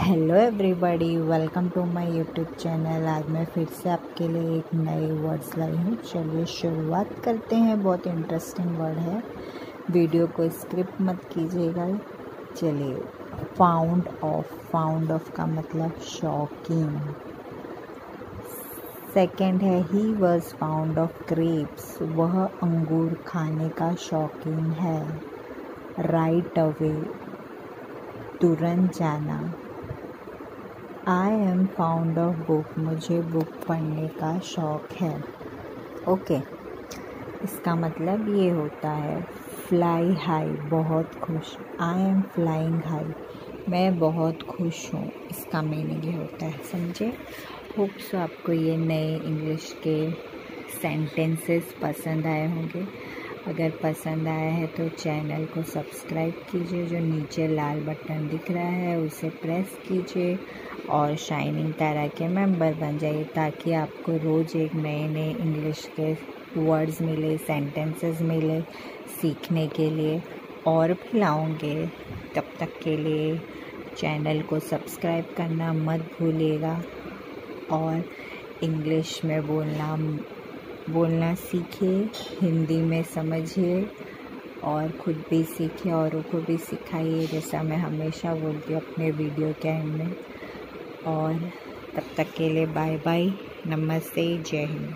Hello everybody welcome to my YouTube channel आज मैं फिर से आपके लिए एक नए वर्ड्स लाई हूँ। चलिए शुरुआत करते हैं। बहुत इंटरेस्टिंग वर्ड है। वीडियो को स्क्रिप्ट मत कीजिएगा। चलिए। फाउंड ऑफ़ फाउंड ऑफ़ का मतलब शौकीन सेकंड है he was fond of grapes वह अंगूर खाने का शौकीन है। राइट अवे तुरंत जाना। I am fond of book मुझे बुक पढ़ने का शौक़ है। ओके. इसका मतलब ये होता है फ्लाई हाई बहुत खुश. आई एम फ्लाइंग हाई मैं बहुत खुश हूँ। इसका मीनिंग ये होता है, समझे? होप्स आपको ये नए इंग्लिश के सेंटेंसेस पसंद आए होंगे। अगर पसंद आया है तो चैनल को सब्सक्राइब कीजिए। जो नीचे लाल बटन दिख रहा है, उसे प्रेस कीजिए और शाइनिंग तारा के मेंबर बन जाइए ताकि आपको रोज़ एक नए नए इंग्लिश के वर्ड्स मिले सेंटेंसेस मिले सीखने के लिए और भी लाऊँगे तब तक के लिए चैनल को सब्सक्राइब करना मत भूलिएगा और इंग्लिश में बोलना बोलना सीखे, हिंदी में समझिए और ख़ुद भी सीखे, औरों को भी सिखाइए, जैसा मैं हमेशा बोलती हूँ अपने वीडियो के एंड में। और तब तक के लिए बाय बाय नमस्ते, जय हिंद।